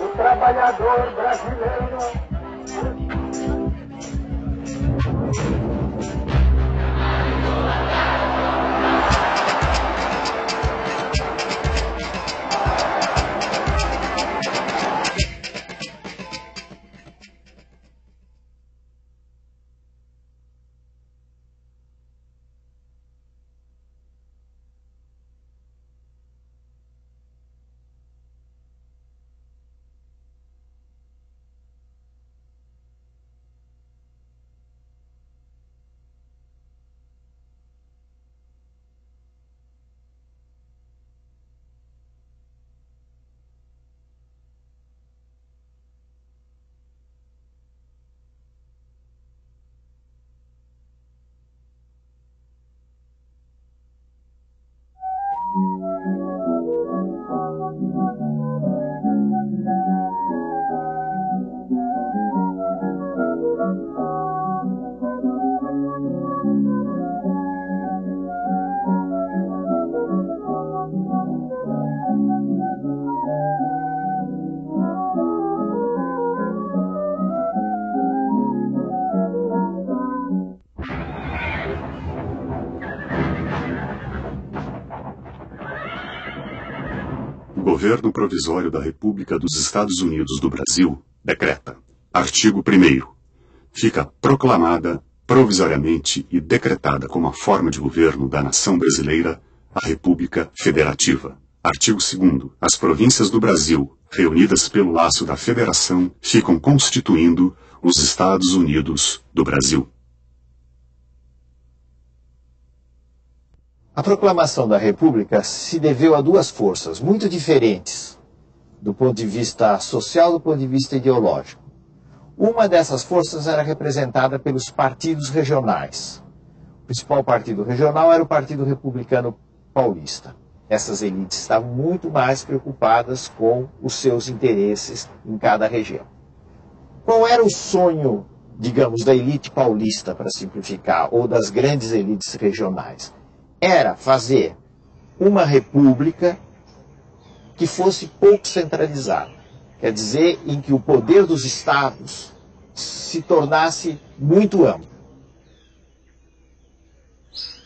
O trabalhador brasileiro Governo Provisório da República dos Estados Unidos do Brasil decreta. Artigo 1 Fica proclamada, provisoriamente e decretada como a forma de governo da nação brasileira a República Federativa. Artigo 2 As províncias do Brasil, reunidas pelo laço da Federação, ficam constituindo os Estados Unidos do Brasil. A proclamação da República se deveu a duas forças muito diferentes do ponto de vista social, do ponto de vista ideológico. Uma dessas forças era representada pelos partidos regionais. O principal partido regional era o Partido Republicano Paulista. Essas elites estavam muito mais preocupadas com os seus interesses em cada região. Qual era o sonho, digamos, da elite paulista, para simplificar, ou das grandes elites regionais? Era fazer uma república que fosse pouco centralizada. Quer dizer, em que o poder dos estados se tornasse muito amplo.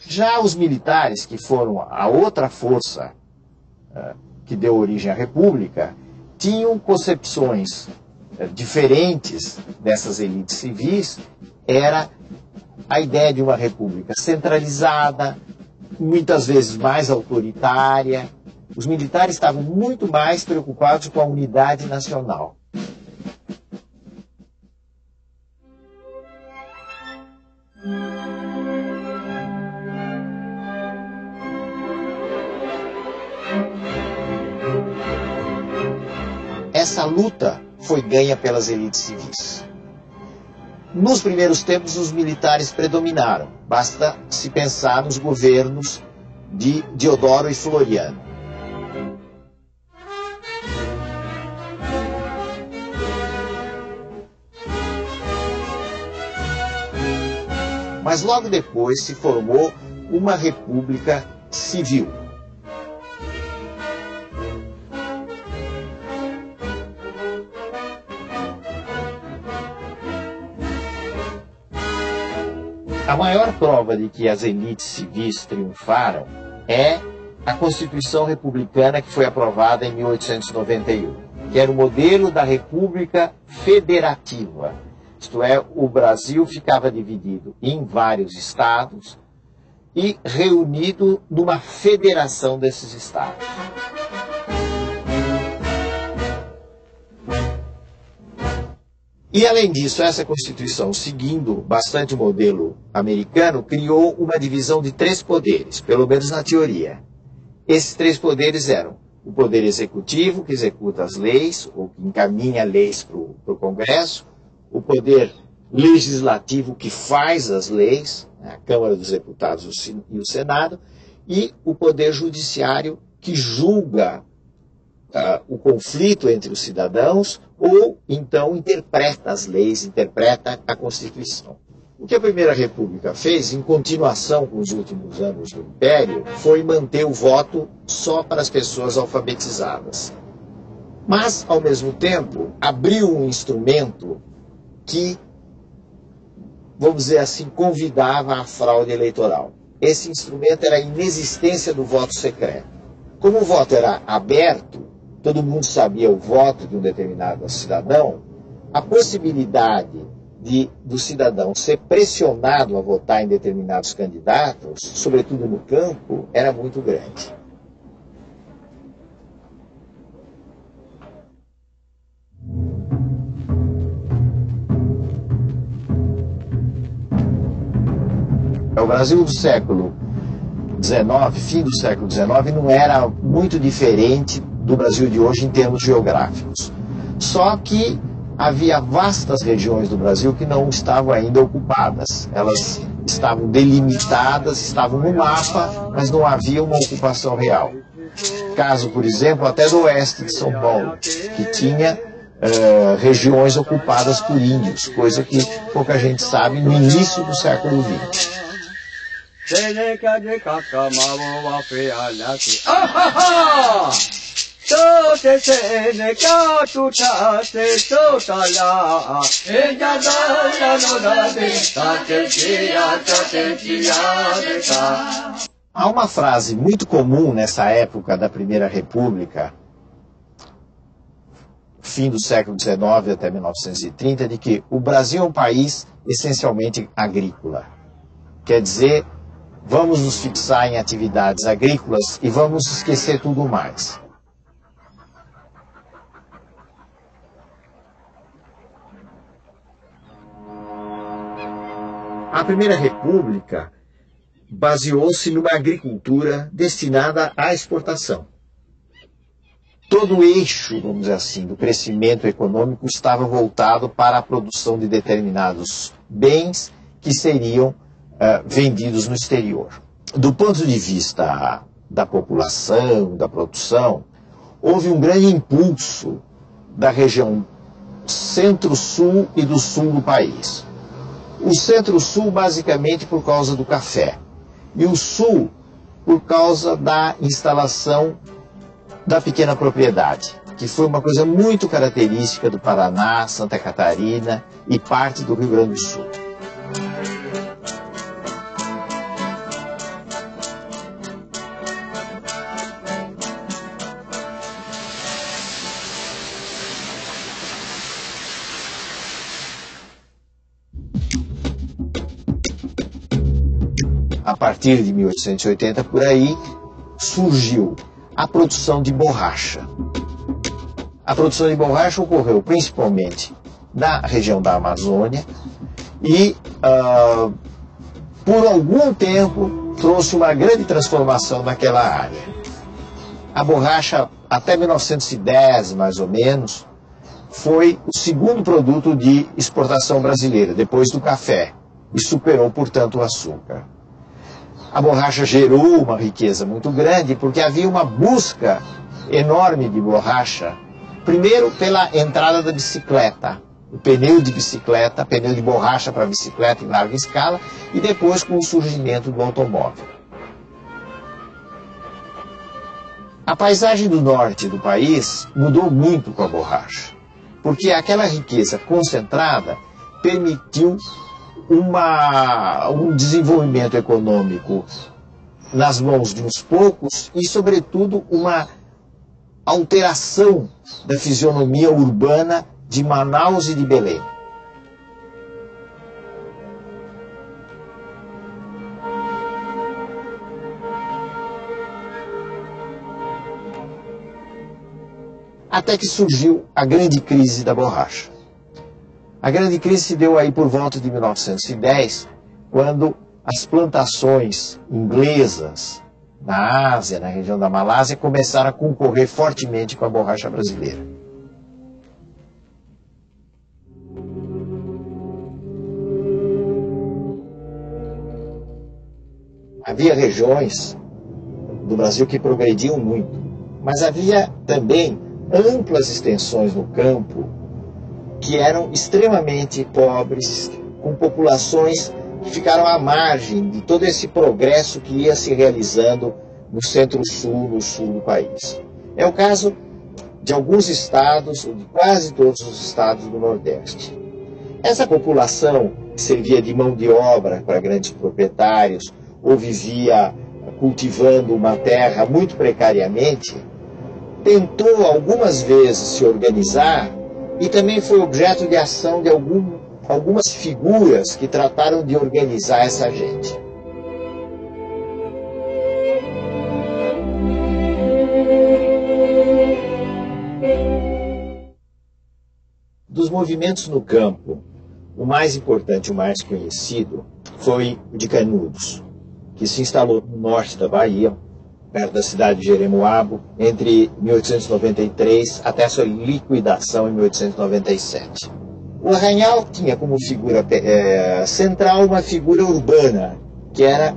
Já os militares, que foram a outra força uh, que deu origem à república, tinham concepções uh, diferentes dessas elites civis. Era a ideia de uma república centralizada, muitas vezes mais autoritária. Os militares estavam muito mais preocupados com a unidade nacional. Essa luta foi ganha pelas elites civis. Nos primeiros tempos, os militares predominaram. Basta se pensar nos governos de Diodoro e Floriano. Mas logo depois se formou uma república civil. Maior prova de que as elites civis triunfaram é a Constituição Republicana que foi aprovada em 1891, que era o modelo da República Federativa. Isto é, o Brasil ficava dividido em vários estados e reunido numa federação desses estados. E além disso, essa Constituição, seguindo bastante o modelo americano, criou uma divisão de três poderes, pelo menos na teoria. Esses três poderes eram o poder executivo, que executa as leis, ou que encaminha leis para o Congresso, o poder legislativo, que faz as leis, né, a Câmara dos Deputados e o Senado, e o poder judiciário, que julga uh, o conflito entre os cidadãos ou então interpreta as leis, interpreta a Constituição. O que a Primeira República fez, em continuação com os últimos anos do Império, foi manter o voto só para as pessoas alfabetizadas. Mas, ao mesmo tempo, abriu um instrumento que, vamos dizer assim, convidava à fraude eleitoral. Esse instrumento era a inexistência do voto secreto. Como o voto era aberto, todo mundo sabia o voto de um determinado cidadão, a possibilidade de, do cidadão ser pressionado a votar em determinados candidatos, sobretudo no campo, era muito grande. O Brasil do século XIX, fim do século XIX, não era muito diferente do Brasil de hoje em termos geográficos. Só que havia vastas regiões do Brasil que não estavam ainda ocupadas. Elas estavam delimitadas, estavam no mapa, mas não havia uma ocupação real. Caso, por exemplo, até do oeste de São Paulo, que tinha uh, regiões ocupadas por índios, coisa que pouca gente sabe no início do século XX. Há uma frase muito comum nessa época da Primeira República, fim do século XIX até 1930, de que o Brasil é um país essencialmente agrícola. Quer dizer, vamos nos fixar em atividades agrícolas e vamos esquecer tudo mais. A Primeira República baseou-se numa agricultura destinada à exportação. Todo o eixo, vamos dizer assim, do crescimento econômico estava voltado para a produção de determinados bens que seriam uh, vendidos no exterior. Do ponto de vista da população, da produção, houve um grande impulso da região centro-sul e do sul do país. O centro-sul, basicamente, por causa do café, e o sul, por causa da instalação da pequena propriedade, que foi uma coisa muito característica do Paraná, Santa Catarina e parte do Rio Grande do Sul. Partir de 1880 por aí, surgiu a produção de borracha. A produção de borracha ocorreu principalmente na região da Amazônia e, uh, por algum tempo, trouxe uma grande transformação naquela área. A borracha, até 1910 mais ou menos, foi o segundo produto de exportação brasileira, depois do café, e superou, portanto, o açúcar a borracha gerou uma riqueza muito grande porque havia uma busca enorme de borracha. Primeiro, pela entrada da bicicleta, o pneu de bicicleta, pneu de borracha para bicicleta em larga escala, e depois com o surgimento do automóvel. A paisagem do norte do país mudou muito com a borracha, porque aquela riqueza concentrada permitiu uma, um desenvolvimento econômico nas mãos de uns poucos e, sobretudo, uma alteração da fisionomia urbana de Manaus e de Belém. Até que surgiu a grande crise da borracha. A grande crise se deu aí por volta de 1910, quando as plantações inglesas na Ásia, na região da Malásia, começaram a concorrer fortemente com a borracha brasileira. Havia regiões do Brasil que progrediam muito, mas havia também amplas extensões no campo que eram extremamente pobres, com populações que ficaram à margem de todo esse progresso que ia se realizando no centro-sul, no sul do país. É o caso de alguns estados, ou de quase todos os estados do Nordeste. Essa população que servia de mão de obra para grandes proprietários ou vivia cultivando uma terra muito precariamente, tentou algumas vezes se organizar e também foi objeto de ação de algum, algumas figuras que trataram de organizar essa gente. Dos movimentos no campo, o mais importante, o mais conhecido, foi o de Canudos, que se instalou no norte da Bahia, perto da cidade de Jeremoabo, entre 1893 até sua liquidação em 1897. O Arranhal tinha como figura é, central uma figura urbana, que era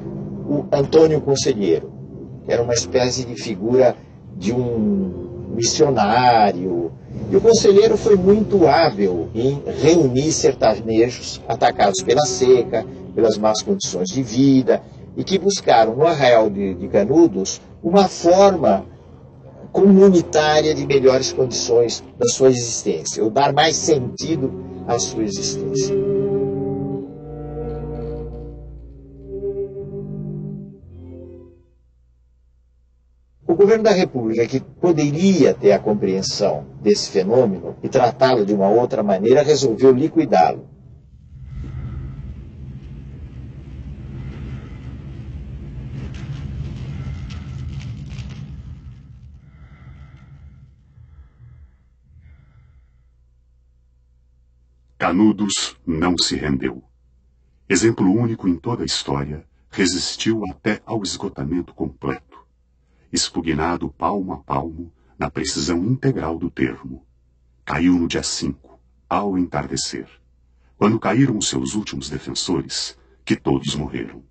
o Antônio Conselheiro, que era uma espécie de figura de um missionário. E o conselheiro foi muito hábil em reunir sertanejos atacados pela seca, pelas más condições de vida, e que buscaram no Arraial de, de Canudos uma forma comunitária de melhores condições da sua existência, ou dar mais sentido à sua existência. O governo da República, que poderia ter a compreensão desse fenômeno e tratá-lo de uma outra maneira, resolveu liquidá-lo. Canudos não se rendeu. Exemplo único em toda a história, resistiu até ao esgotamento completo, expugnado palmo a palmo, na precisão integral do termo. Caiu no dia 5, ao entardecer. Quando caíram os seus últimos defensores, que todos morreram.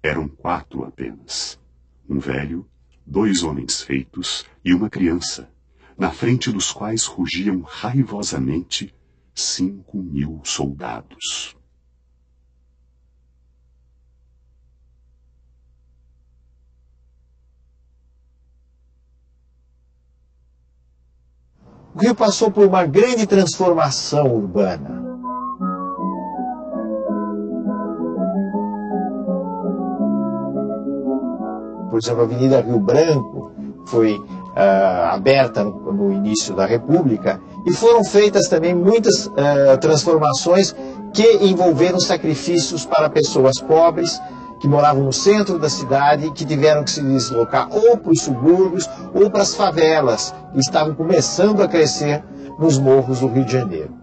Eram quatro apenas. Um velho, dois homens feitos e uma criança, na frente dos quais rugiam raivosamente cinco mil soldados. O Rio passou por uma grande transformação urbana. Por exemplo, a Avenida Rio Branco foi uh, aberta no, no, início da República e foram feitas também muitas uh, transformações que envolveram sacrifícios para pessoas pobres que moravam no centro da cidade e que tiveram que se deslocar ou para os subúrbios ou para as favelas que estavam começando a crescer nos morros do Rio de Janeiro.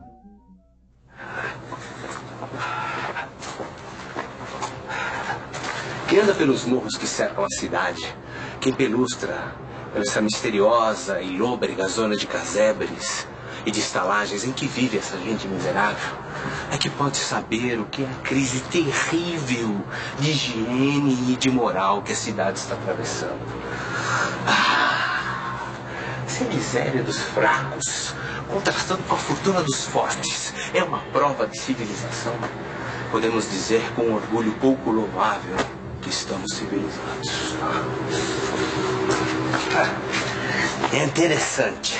Quem anda pelos morros que cercam a cidade, quem pelustra essa misteriosa e lôbrega zona de casebres e de estalagens. Em que vive essa gente miserável, é que pode saber o que é a crise terrível de higiene e de moral que a cidade está atravessando. Ah, se a miséria dos fracos, contrastando com a fortuna dos fortes, é uma prova de civilização, podemos dizer com orgulho pouco louvável estamos civilizados. É interessante,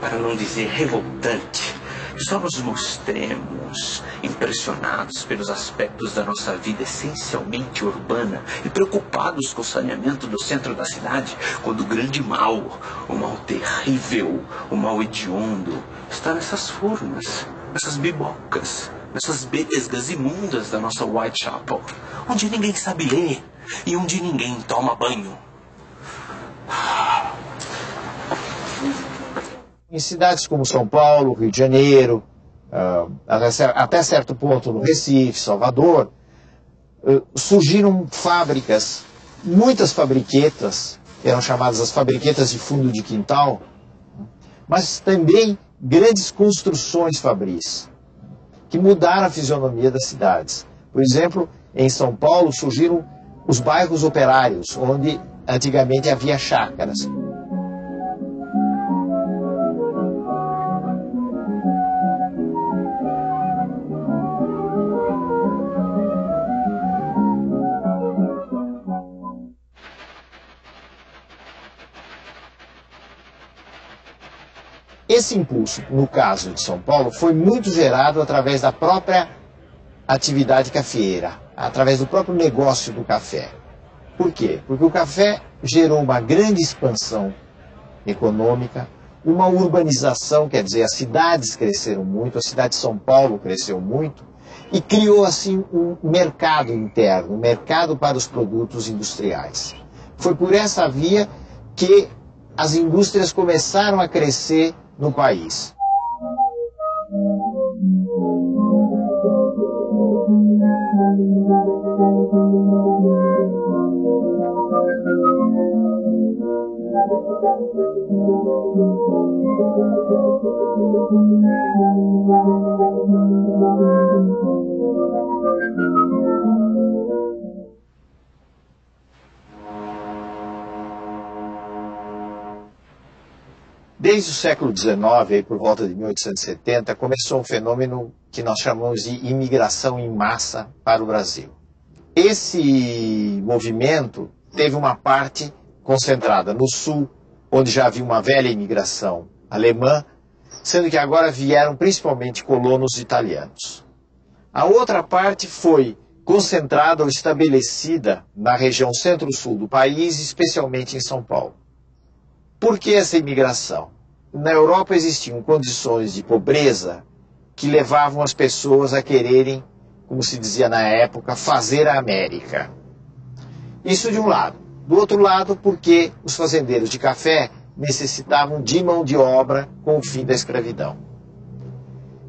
para não dizer revoltante, só nos mostremos impressionados pelos aspectos da nossa vida essencialmente urbana e preocupados com o saneamento do centro da cidade, quando o grande mal, o mal terrível, o mal hediondo, está nessas formas, nessas bibocas, nessas besgas imundas da nossa Whitechapel, onde ninguém sabe ler e onde ninguém toma banho. Em cidades como São Paulo, Rio de Janeiro, uh, até certo ponto no Recife, Salvador, uh, surgiram fábricas, muitas fabriquetas, eram chamadas as fabriquetas de fundo de quintal, mas também grandes construções fabris, que mudaram a fisionomia das cidades. Por exemplo, em São Paulo surgiram os bairros operários, onde antigamente havia chácaras. Esse impulso, no caso de São Paulo, foi muito gerado através da própria atividade cafeeira, através do próprio negócio do café. Por quê? Porque o café gerou uma grande expansão econômica, uma urbanização, quer dizer, as cidades cresceram muito, a cidade de São Paulo cresceu muito, e criou assim um mercado interno, um mercado para os produtos industriais. Foi por essa via que as indústrias começaram a crescer no país. Desde o século XIX, aí por volta de 1870, começou um fenômeno que nós chamamos de imigração em massa para o Brasil. Esse movimento teve uma parte concentrada no sul, onde já havia uma velha imigração alemã, sendo que agora vieram principalmente colonos italianos. A outra parte foi concentrada ou estabelecida na região centro-sul do país, especialmente em São Paulo. Por que essa imigração? Na Europa existiam condições de pobreza que levavam as pessoas a quererem, como se dizia na época, fazer a América. Isso de um lado. Do outro lado, porque os fazendeiros de café necessitavam de mão de obra com o fim da escravidão.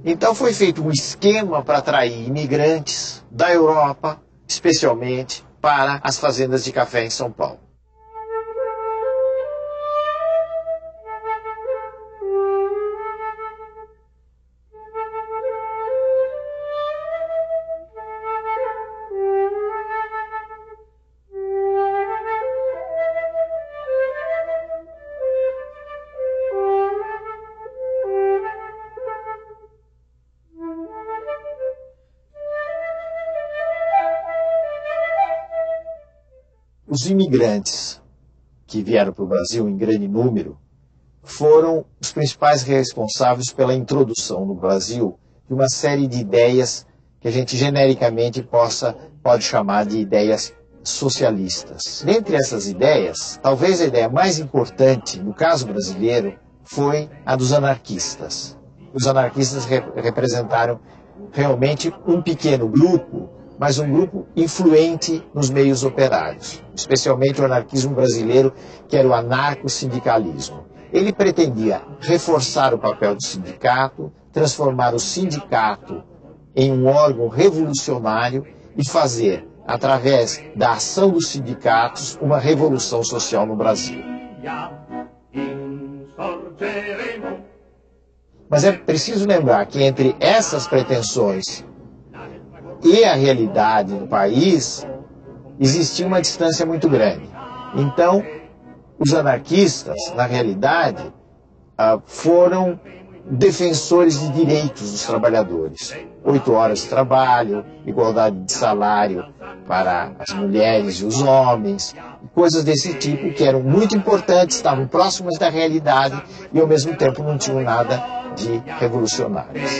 Então foi feito um esquema para atrair imigrantes da Europa, especialmente para as fazendas de café em São Paulo. Os imigrantes que vieram para o Brasil em grande número foram os principais responsáveis pela introdução no Brasil de uma série de ideias que a gente genericamente possa pode chamar de ideias socialistas. Dentre essas ideias, talvez a ideia mais importante no caso brasileiro foi a dos anarquistas. Os anarquistas rep representaram realmente um pequeno grupo mas um grupo influente nos meios operários, especialmente o anarquismo brasileiro, que era o anarco-sindicalismo. Ele pretendia reforçar o papel do sindicato, transformar o sindicato em um órgão revolucionário e fazer, através da ação dos sindicatos, uma revolução social no Brasil. Mas é preciso lembrar que entre essas pretensões e a realidade do país, existia uma distância muito grande. Então, os anarquistas, na realidade, ah, foram defensores de direitos dos trabalhadores. Oito horas de trabalho, igualdade de salário para as mulheres e os homens, coisas desse tipo que eram muito importantes, estavam próximas da realidade e ao mesmo tempo não tinham nada de revolucionários.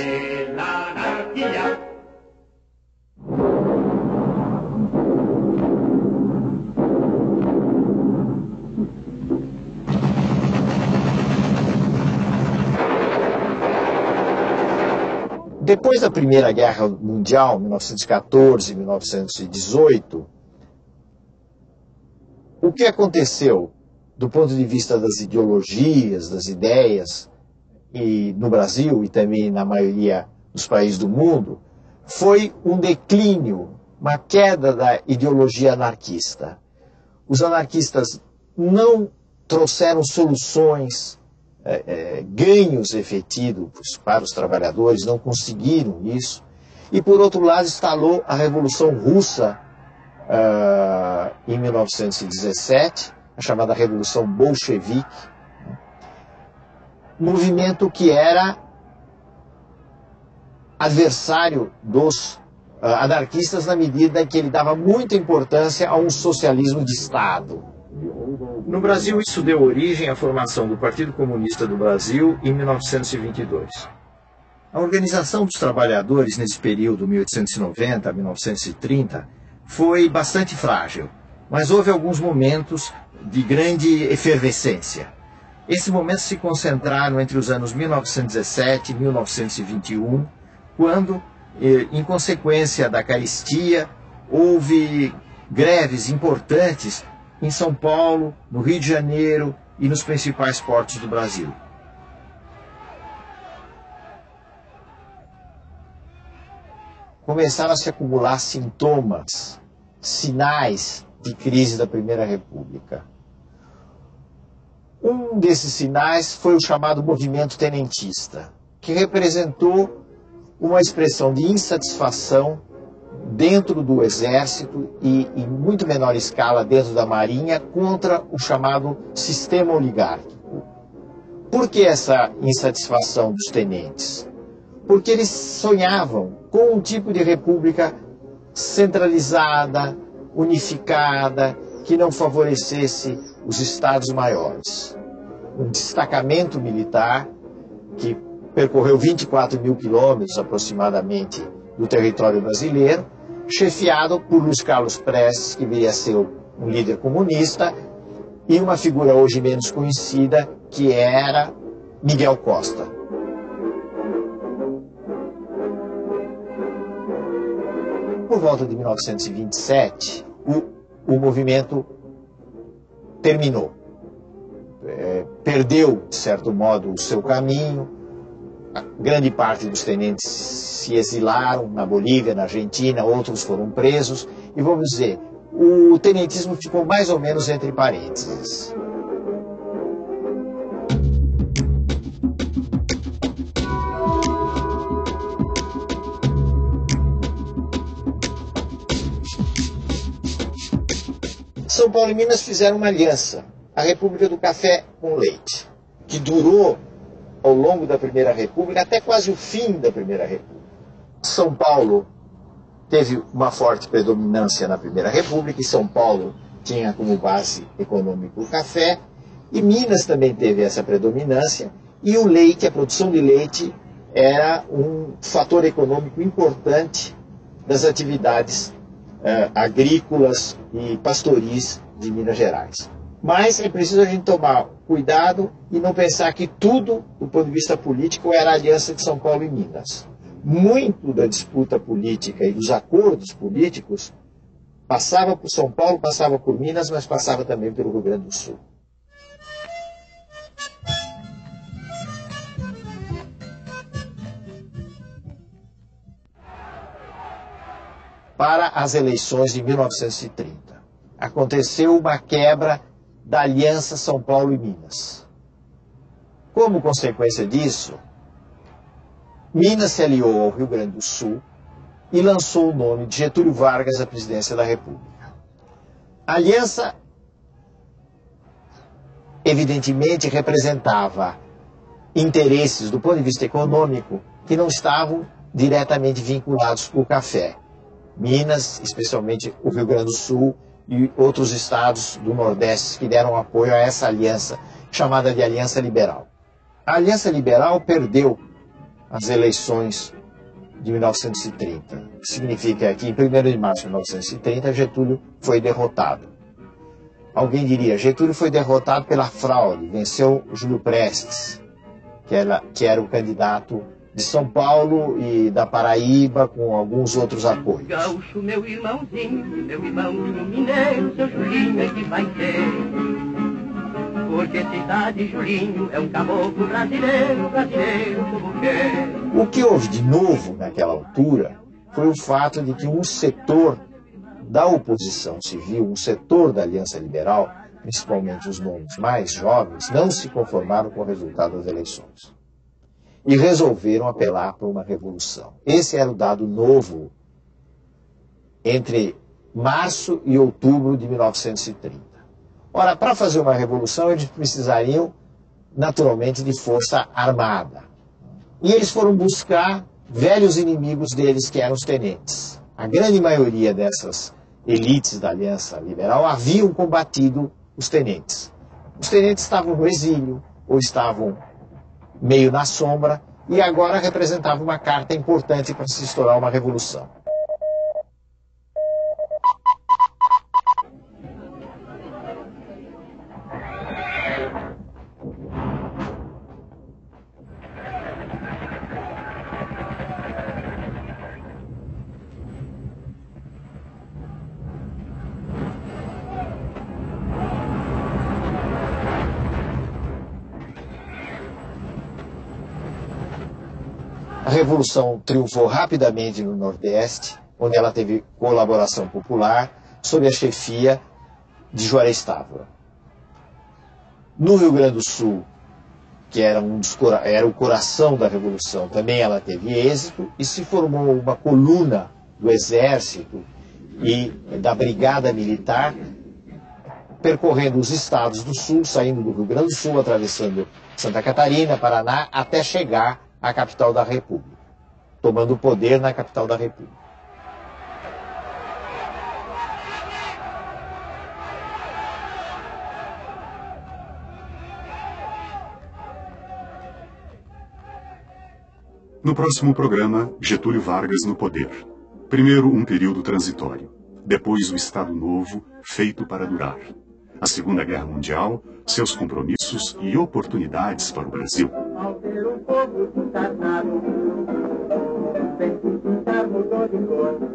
Depois da Primeira Guerra Mundial, 1914, 1918, o que aconteceu do ponto de vista das ideologias, das ideias, e no Brasil e também na maioria dos países do mundo, foi um declínio, uma queda da ideologia anarquista. Os anarquistas não trouxeram soluções é, é, ganhos efetivos para os trabalhadores, não conseguiram isso. E, por outro lado, instalou a Revolução Russa uh, em 1917, a chamada Revolução Bolchevique, movimento que era adversário dos uh, anarquistas na medida em que ele dava muita importância a um socialismo de Estado. No Brasil, isso deu origem à formação do Partido Comunista do Brasil em 1922. A organização dos trabalhadores nesse período 1890 a 1930 foi bastante frágil, mas houve alguns momentos de grande efervescência. Esses momentos se concentraram entre os anos 1917 e 1921, quando, eh, em consequência da caristia, houve greves importantes em São Paulo, no Rio de Janeiro e nos principais portos do Brasil. Começaram a se acumular sintomas, sinais de crise da Primeira República. Um desses sinais foi o chamado movimento tenentista, que representou uma expressão de insatisfação dentro do exército e em muito menor escala dentro da marinha contra o chamado sistema oligárquico. Por que essa insatisfação dos tenentes? Porque eles sonhavam com um tipo de república centralizada, unificada, que não favorecesse os estados maiores. Um destacamento militar que percorreu 24 mil quilômetros aproximadamente do território brasileiro, chefiado por Luiz Carlos Prestes, que viria a ser um líder comunista, e uma figura hoje menos conhecida, que era Miguel Costa. Por volta de 1927, o, o movimento terminou. É, perdeu, de certo modo, o seu caminho, grande parte dos tenentes se exilaram na Bolívia, na Argentina, outros foram presos, e vamos dizer, o tenentismo ficou mais ou menos entre parênteses. São Paulo e Minas fizeram uma aliança, a República do Café com Leite, que durou ao longo da Primeira República, até quase o fim da Primeira República. São Paulo teve uma forte predominância na Primeira República, e São Paulo tinha como base econômica o café, e Minas também teve essa predominância, e o leite, a produção de leite, era um fator econômico importante das atividades eh, agrícolas e pastoris de Minas Gerais. Mas é preciso a gente tomar cuidado e não pensar que tudo, do ponto de vista político, era a aliança de São Paulo e Minas. Muito da disputa política e dos acordos políticos passava por São Paulo, passava por Minas, mas passava também pelo Rio Grande do Sul. Para as eleições de 1930, aconteceu uma quebra da Aliança São Paulo e Minas. Como consequência disso, Minas se aliou ao Rio Grande do Sul e lançou o nome de Getúlio Vargas à presidência da República. A aliança, evidentemente, representava interesses do ponto de vista econômico que não estavam diretamente vinculados com o café. Minas, especialmente o Rio Grande do Sul, e outros estados do Nordeste que deram apoio a essa aliança, chamada de Aliança Liberal. A Aliança Liberal perdeu as eleições de 1930. O que significa que em 1 de março de 1930 Getúlio foi derrotado. Alguém diria, Getúlio foi derrotado pela fraude, venceu Júlio Prestes, que era, que era o candidato de São Paulo e da Paraíba, com alguns outros apoios. Gaúcho, meu irmãozinho, meu irmão mineiro, seu Julinho é que vai ter. Porque cidade Julinho é um caboclo brasileiro, brasileiro como quer. O que houve de novo naquela altura foi o fato de que um setor da oposição civil, um setor da Aliança Liberal, principalmente os nomes mais jovens, não se conformaram com o resultado das eleições e resolveram apelar para uma revolução. Esse era o dado novo entre março e outubro de 1930. Ora, para fazer uma revolução, eles precisariam, naturalmente, de força armada. E eles foram buscar velhos inimigos deles, que eram os tenentes. A grande maioria dessas elites da Aliança Liberal haviam combatido os tenentes. Os tenentes estavam no exílio ou estavam meio na sombra e agora representava uma carta importante para se estourar uma revolução. Revolução triunfou rapidamente no Nordeste, onde ela teve colaboração popular sob a chefia de Juarez Távora. No Rio Grande do Sul, que era, um dos, era o coração da Revolução, também ela teve êxito e se formou uma coluna do Exército e da Brigada Militar percorrendo os estados do Sul, saindo do Rio Grande do Sul, atravessando Santa Catarina, Paraná, até chegar à capital da República, tomando o poder na capital da República. No próximo programa, Getúlio Vargas no poder. Primeiro, um período transitório. Depois, o Estado Novo, feito para durar. A Segunda Guerra Mundial, seus compromissos e oportunidades para o Brasil um desencarnado, sem se pintar mudou de cor.